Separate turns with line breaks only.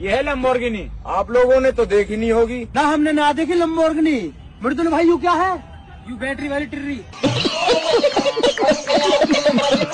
ये है लम्बोर्गिनी
आप लोगों ने तो देखी नहीं होगी।
ना हमने ना देखी लम्बोर्गिनी मृदुल भाई यू क्या है? यू बैटरी वाली टिर्री।